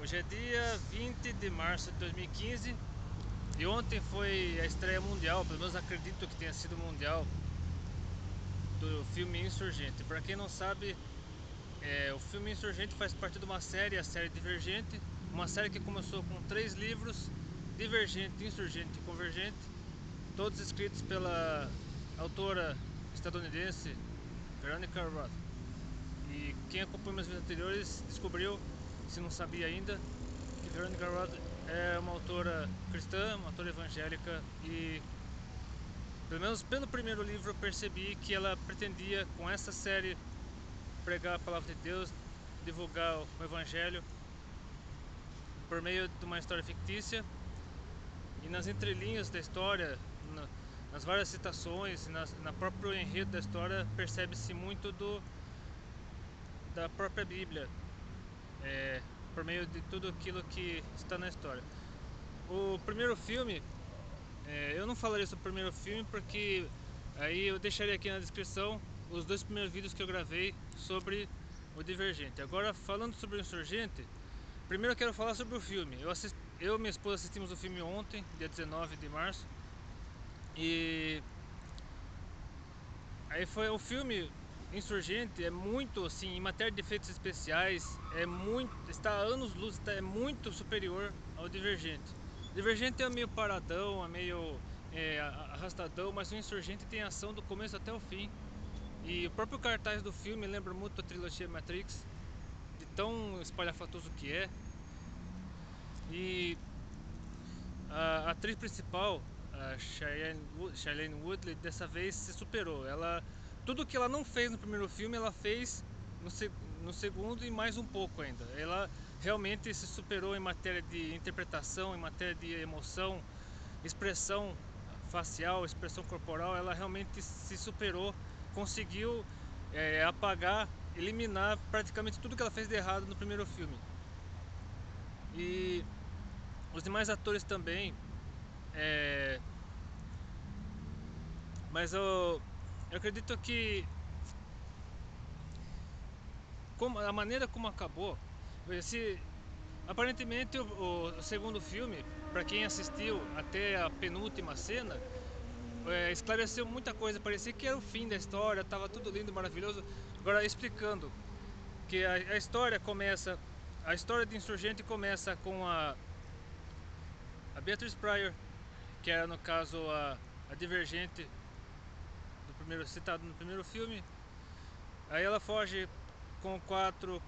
Hoje é dia 20 de março de 2015 e ontem foi a estreia mundial, pelo menos acredito que tenha sido mundial, do filme Insurgente. Para quem não sabe, é, o filme Insurgente faz parte de uma série, a série Divergente, uma série que começou com três livros, Divergente, Insurgente e Convergente, todos escritos pela autora estadunidense Veronica Roth. E quem acompanhou meus vídeos anteriores descobriu se não sabia ainda, que Veronica Roth é uma autora cristã, uma autora evangélica e pelo menos pelo primeiro livro eu percebi que ela pretendia com essa série pregar a palavra de Deus, divulgar o evangelho por meio de uma história fictícia. E nas entrelinhas da história, nas várias citações, na próprio enredo da história percebe-se muito do da própria Bíblia é, por meio de tudo aquilo que está na história. O primeiro filme, é, eu não falaria sobre o primeiro filme porque aí eu deixaria aqui na descrição os dois primeiros vídeos que eu gravei sobre o Divergente. Agora, falando sobre o Insurgente, primeiro eu quero falar sobre o filme. Eu, assist, eu e minha esposa assistimos o filme ontem, dia 19 de março, e aí foi o filme Insurgente é muito assim, em matéria de efeitos especiais, é muito, está a anos luz, está, é muito superior ao Divergente. Divergente é meio paradão, é meio é, arrastadão, mas o Insurgente tem ação do começo até o fim. E o próprio cartaz do filme lembra muito a trilogia Matrix, de tão espalhafatoso que é. E a atriz principal, a Shailene Woodley, dessa vez se superou. Ela tudo que ela não fez no primeiro filme, ela fez no, no segundo e mais um pouco ainda. Ela realmente se superou em matéria de interpretação, em matéria de emoção, expressão facial, expressão corporal, ela realmente se superou, conseguiu é, apagar, eliminar praticamente tudo que ela fez de errado no primeiro filme. E os demais atores também. É, mas eu, eu acredito que como, a maneira como acabou, se aparentemente o, o segundo filme, para quem assistiu até a penúltima cena, é, esclareceu muita coisa. Parecia que era o fim da história, estava tudo lindo, maravilhoso. Agora explicando que a, a história começa, a história de Insurgente começa com a a Pryor, que era no caso a, a Divergente primeiro citado no primeiro filme. Aí ela foge com quatro,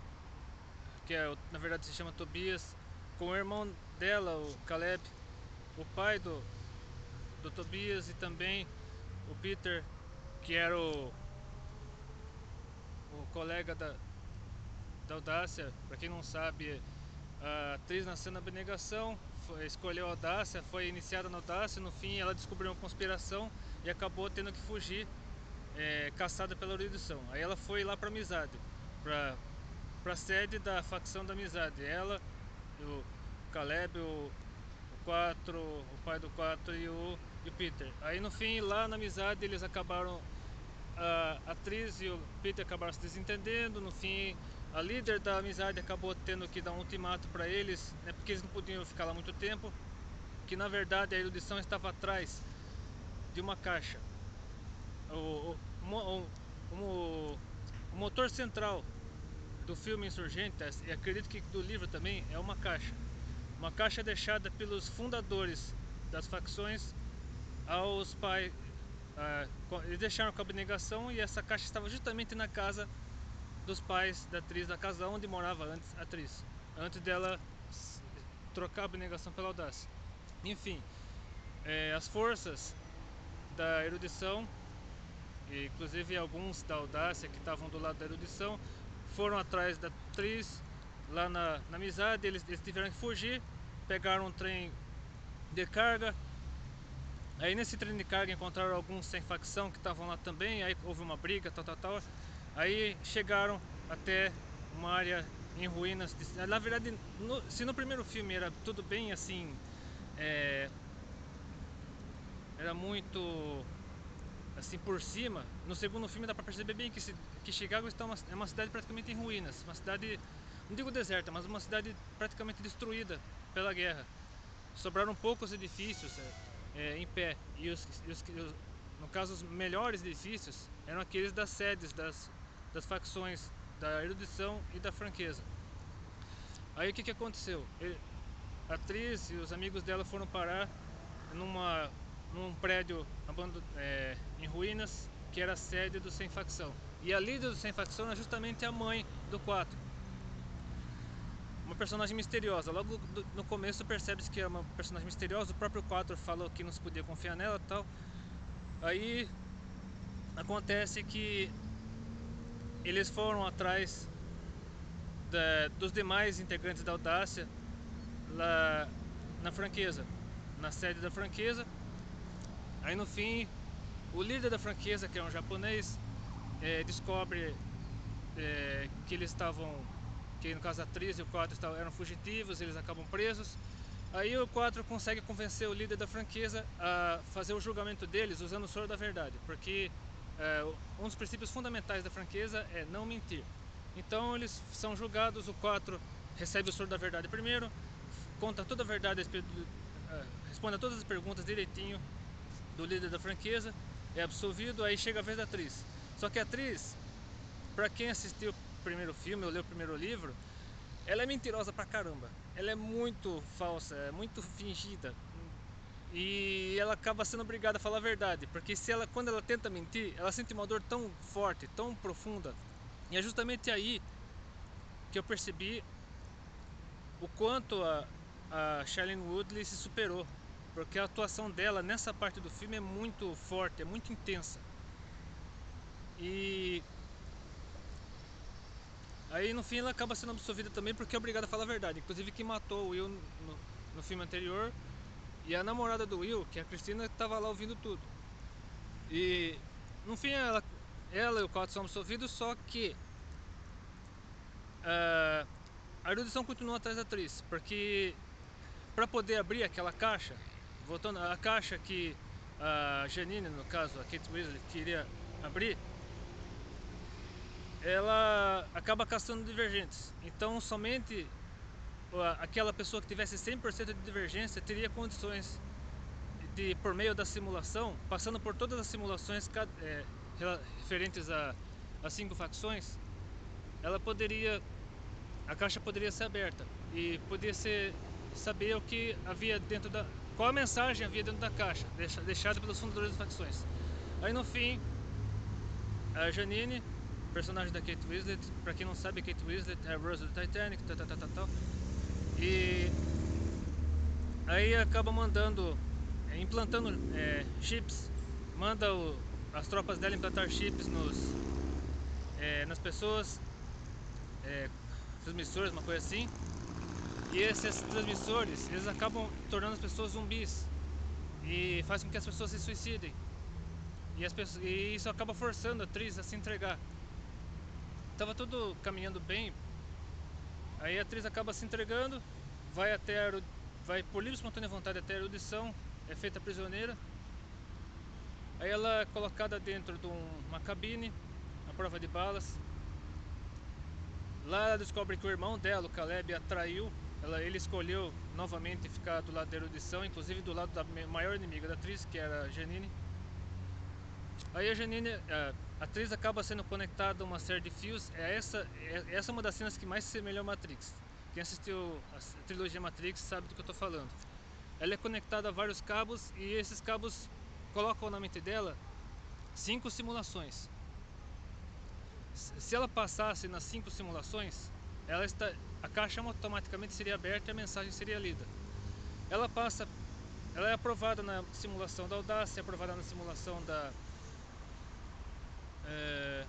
que é, na verdade se chama Tobias, com o irmão dela, o Caleb, o pai do, do Tobias e também o Peter, que era o, o colega da, da Audácia, para quem não sabe, a atriz nasceu na abnegação, foi, escolheu a Audácia, foi iniciada na Audácia, no fim ela descobriu uma conspiração e acabou tendo que fugir, é, caçada pela erudição. Aí ela foi lá para Amizade, para a sede da facção da Amizade. Ela, o Caleb, o, o 4, o pai do 4 e o, e o Peter. Aí no fim, lá na Amizade, eles acabaram, a atriz e o Peter acabaram se desentendendo. No fim, a líder da Amizade acabou tendo que dar um ultimato para eles, né, porque eles não podiam ficar lá muito tempo. Que na verdade a erudição estava atrás de uma caixa. O, o, o, o motor central do filme Insurgente, e acredito que do livro também, é uma caixa. Uma caixa deixada pelos fundadores das facções aos pais. Uh, eles deixaram com abnegação e essa caixa estava justamente na casa dos pais da atriz, da casa onde morava antes a atriz, antes dela trocar a abnegação pela audácia. Enfim, é, as forças da erudição, inclusive alguns da audácia que estavam do lado da erudição, foram atrás da atriz lá na, na amizade, eles, eles tiveram que fugir, pegaram um trem de carga, Aí nesse trem de carga encontraram alguns sem facção que estavam lá também, aí houve uma briga, tal, tal, tal. Aí chegaram até uma área em ruínas. De, na verdade, no, se no primeiro filme era tudo bem assim, é, era muito assim por cima. No segundo filme dá para perceber bem que, se, que Chicago está uma, é uma cidade praticamente em ruínas, uma cidade não digo deserta, mas uma cidade praticamente destruída pela guerra. Sobraram poucos edifícios é, é, em pé e os, os, os, no caso os melhores edifícios eram aqueles das sedes das, das facções da erudição e da franqueza. Aí o que, que aconteceu? A atriz e os amigos dela foram parar numa, num prédio é, em ruínas que era a sede do Sem Facção. E a líder do Sem Facção é justamente a mãe do 4. Uma personagem misteriosa. Logo no começo percebe-se que é uma personagem misteriosa. O próprio 4 falou que não se podia confiar nela tal. Aí acontece que eles foram atrás da, dos demais integrantes da Audácia lá na franqueza, na sede da franqueza. Aí no fim, o líder da franqueza, que é um japonês, é, descobre é, que eles estavam, que no caso a atriz e o 4 eram fugitivos, eles acabam presos. Aí o 4 consegue convencer o líder da franqueza a fazer o julgamento deles usando o soro da verdade, porque é, um dos princípios fundamentais da franqueza é não mentir. Então eles são julgados, o 4 recebe o soro da verdade primeiro, conta toda a verdade, é, responde a todas as perguntas direitinho do líder da franqueza, é absolvido, aí chega a vez da atriz. Só que a atriz, para quem assistiu o primeiro filme ou leu o primeiro livro, ela é mentirosa pra caramba. Ela é muito falsa, é muito fingida e ela acaba sendo obrigada a falar a verdade, porque se ela quando ela tenta mentir, ela sente uma dor tão forte, tão profunda. E é justamente aí que eu percebi o quanto a, a Shailene Woodley se superou, porque a atuação dela nessa parte do filme é muito forte, é muito intensa. E aí no fim ela acaba sendo absolvida também porque é obrigada a falar a verdade. Inclusive que matou o Will no, no filme anterior e a namorada do Will, que é a Cristina, estava lá ouvindo tudo. E no fim ela, ela e o Cotton são absolvidos, só que uh, a erudição continua atrás da atriz, porque para poder abrir aquela caixa, voltando à caixa que a Janine, no caso a Kate Weasley, queria abrir, ela acaba caçando divergentes. Então somente aquela pessoa que tivesse 100% de divergência teria condições de, por meio da simulação, passando por todas as simulações é, referentes a, a cinco facções, ela poderia, a caixa poderia ser aberta e poderia ser saber o que havia dentro da, qual a mensagem havia dentro da caixa, deixada pelos fundadores das facções. Aí no fim, a Janine, personagem da Kate Winslet, para quem não sabe, Kate Winslet é a Rose do Titanic, tal, tal, tal, tal, e aí acaba mandando, é, implantando é, chips, manda o, as tropas dela implantar chips nos, é, nas pessoas, é, transmissores, uma coisa assim. E esses transmissores, eles acabam tornando as pessoas zumbis e faz com que as pessoas se suicidem. E, as pessoas, e isso acaba forçando a atriz a se entregar. Tava tudo caminhando bem Aí a atriz acaba se entregando, vai até a, vai por livre espontânea vontade até a erudição, é feita prisioneira. Aí ela é colocada dentro de uma cabine, a prova de balas. Lá ela descobre que o irmão dela, o Caleb, a traiu. Ela, ele escolheu novamente ficar do lado da erudição, inclusive do lado da maior inimiga da atriz, que era a Janine. Aí a Janine, a atriz acaba sendo conectada a uma série de fios. É essa, é, essa é uma das cenas que mais se semelha ao Matrix. Quem assistiu a trilogia Matrix sabe do que eu estou falando. Ela é conectada a vários cabos e esses cabos colocam na mente dela cinco simulações. Se ela passasse nas cinco simulações, ela está, a caixa automaticamente seria aberta e a mensagem seria lida. Ela passa, ela é aprovada na simulação da audácia, é aprovada na simulação da é,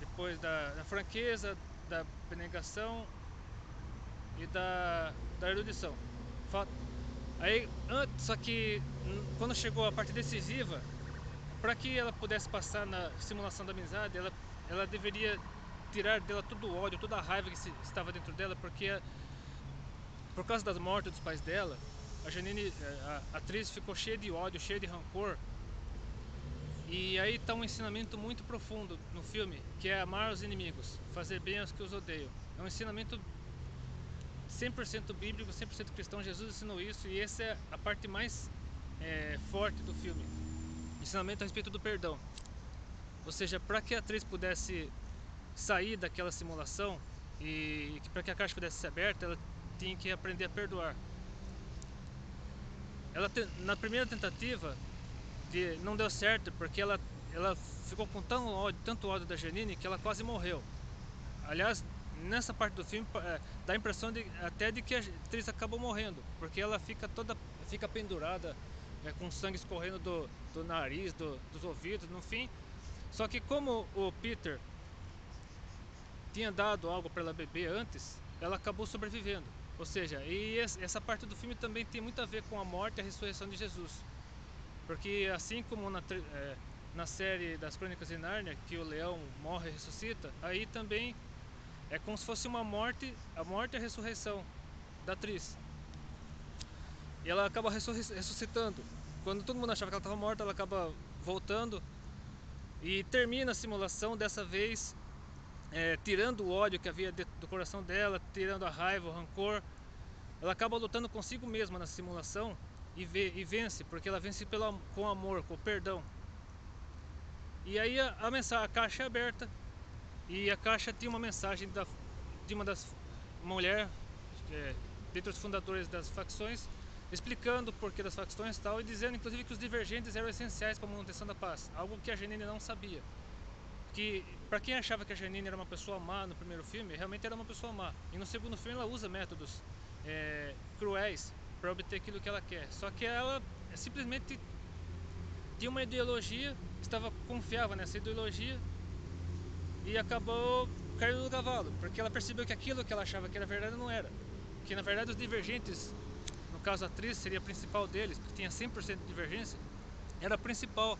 depois da, da, franqueza, da abnegação e da, da erudição. Aí, só que quando chegou a parte decisiva, para que ela pudesse passar na simulação da amizade, ela, ela deveria tirar dela todo o ódio, toda a raiva que estava dentro dela, porque por causa das mortes dos pais dela, a Janine, a, a atriz ficou cheia de ódio, cheia de rancor E aí está um ensinamento muito profundo no filme, que é amar os inimigos, fazer bem aos que os odeiam. É um ensinamento 100% bíblico, 100% cristão. Jesus ensinou isso e essa é a parte mais é, forte do filme. Ensinamento a respeito do perdão. Ou seja, para que a atriz pudesse sair daquela simulação e para que a caixa pudesse ser aberta, ela tinha que aprender a perdoar. Ela na primeira tentativa de, não deu certo porque ela ela ficou com tão ódio, tanto ódio da Janine que ela quase morreu. Aliás, nessa parte do filme é, dá a impressão de, até de que a atriz acabou morrendo, porque ela fica toda fica pendurada é, com sangue escorrendo do, do nariz, do, dos ouvidos, no fim. Só que como o Peter tinha dado algo para ela beber antes, ela acabou sobrevivendo. Ou seja, e essa parte do filme também tem muito a ver com a morte e a ressurreição de Jesus. Porque assim como na, é, na série das Crônicas de Nárnia, que o leão morre e ressuscita, aí também é como se fosse uma morte, a morte e a ressurreição da atriz. E ela acaba ressuscitando. Quando todo mundo achava que ela estava morta, ela acaba voltando e termina a simulação dessa vez é, tirando o ódio que havia do coração dela, tirando a raiva, o rancor. Ela acaba lutando consigo mesma na simulação e, vê, e vence, porque ela vence pelo, com amor, com perdão. E aí a, a, mensagem, a caixa é aberta e a caixa tinha uma mensagem da, de uma das mulheres, é, dentre os fundadores das facções, explicando o porquê das facções e tal, e dizendo inclusive que os divergentes eram essenciais para a manutenção da paz, algo que a Janine não sabia. Que para quem achava que a Janine era uma pessoa má no primeiro filme, realmente era uma pessoa má. E no segundo filme ela usa métodos é, cruéis para obter aquilo que ela quer. Só que ela simplesmente tinha uma ideologia, estava confiava nessa ideologia e acabou caindo no cavalo, porque ela percebeu que aquilo que ela achava que era verdade não era. Que na verdade os divergentes, no caso a atriz seria a principal deles, porque tinha 100% de divergência, era a principal,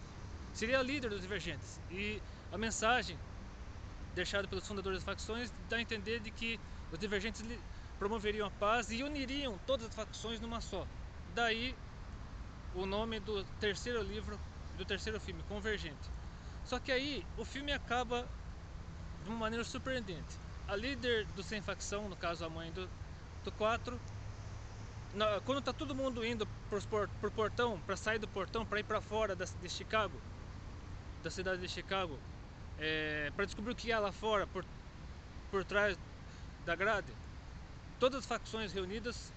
seria a líder dos divergentes. E a mensagem deixada pelos fundadores das facções dá a entender de que os divergentes promoveriam a paz e uniriam todas as facções numa só. Daí o nome do terceiro livro, do terceiro filme, Convergente. Só que aí o filme acaba de uma maneira surpreendente. A líder do Sem Facção, no caso a mãe do, do 4, na, quando está todo mundo indo para o portão, para sair do portão, para ir para fora da, de Chicago, da cidade de Chicago, é, para descobrir o que há lá fora, por, por trás da grade, todas as facções reunidas,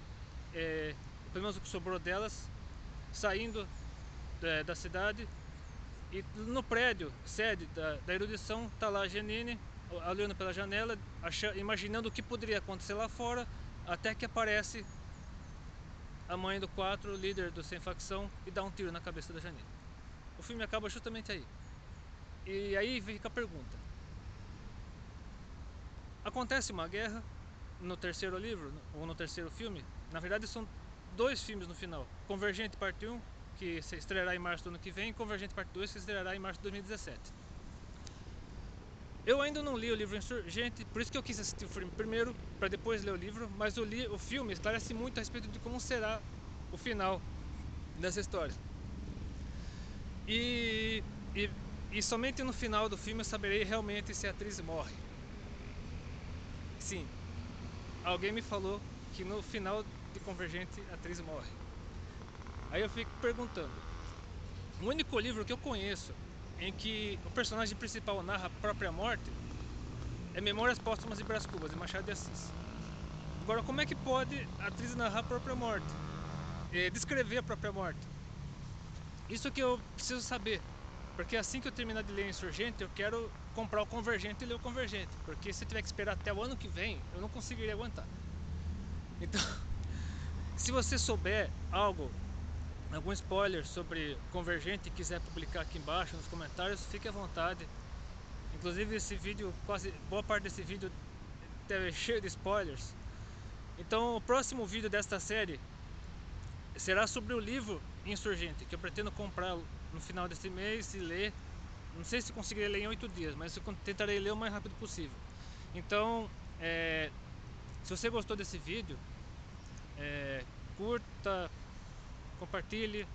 é, pelo menos o que sobrou delas, saindo é, da cidade e no prédio, sede da, da erudição, está lá a Janine olhando pela janela, achando, imaginando o que poderia acontecer lá fora, até que aparece a mãe do 4, líder do Sem Facção, e dá um tiro na cabeça da Janine. O filme acaba justamente aí. E aí fica a pergunta. Acontece uma guerra no terceiro livro, ou no terceiro filme. Na verdade são dois filmes no final. Convergente Parte 1, que se estreará em março do ano que vem, e Convergente Parte 2, que estreará em março de 2017. Eu ainda não li o livro Insurgente, por isso que eu quis assistir o filme primeiro, para depois ler o livro, mas o, li, o filme esclarece muito a respeito de como será o final dessa história. E, e, e somente no final do filme eu saberei realmente se a atriz morre. Sim, alguém me falou que no final de Convergente a atriz morre. Aí eu fico perguntando, o único livro que eu conheço em que o personagem principal narra a própria morte é Memórias Póstumas de Brás Cubas, de Machado de Assis. Agora, como é que pode a atriz narrar a própria morte? É, descrever a própria morte? Isso que eu preciso saber. Porque assim que eu terminar de ler Insurgente, eu quero comprar o Convergente e ler o Convergente. Porque se tiver que esperar até o ano que vem, eu não conseguiria aguentar. Então, se você souber algo algum spoiler sobre Convergente e quiser publicar aqui embaixo nos comentários, fique à vontade. Inclusive esse vídeo, quase boa parte desse vídeo é cheio de spoilers. Então o próximo vídeo desta série será sobre o livro Insurgente, que eu pretendo comprar no final desse mês e ler. Não sei se conseguirei ler em oito dias, mas eu tentarei ler o mais rápido possível. Então, é, se você gostou desse vídeo, é, curta, compartilhe,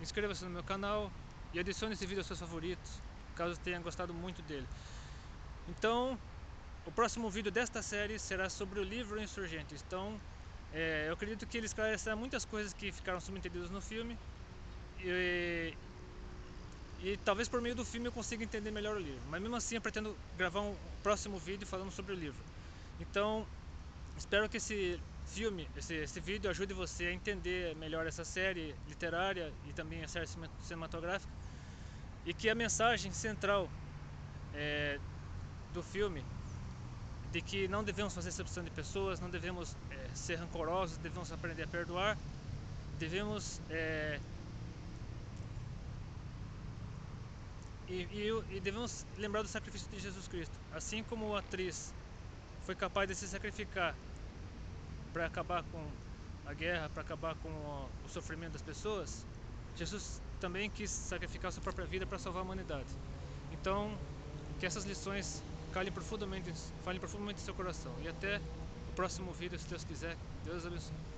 inscreva-se no meu canal e adicione esse vídeo aos seus favoritos, caso tenha gostado muito dele. Então, o próximo vídeo desta série será sobre o livro Insurgente. Então, é, eu acredito que ele esclarecerá muitas coisas que ficaram subentendidas no filme e, e talvez por meio do filme eu consiga entender melhor o livro. Mas mesmo assim eu pretendo gravar um próximo vídeo falando sobre o livro. Então, espero que esse filme, esse, esse vídeo ajude você a entender melhor essa série literária e também a série cinematográfica e que a mensagem central é, do filme de que não devemos fazer exceção de pessoas, não devemos ser rancorosos, devemos aprender a perdoar, devemos é, e, e, e, devemos lembrar do sacrifício de Jesus Cristo. Assim como a atriz foi capaz de se sacrificar para acabar com a guerra, para acabar com o, o sofrimento das pessoas, Jesus também quis sacrificar sua própria vida para salvar a humanidade. Então, que essas lições calem profundamente, falem profundamente em seu coração. E até próximo vídeo, se Deus quiser. Deus abençoe.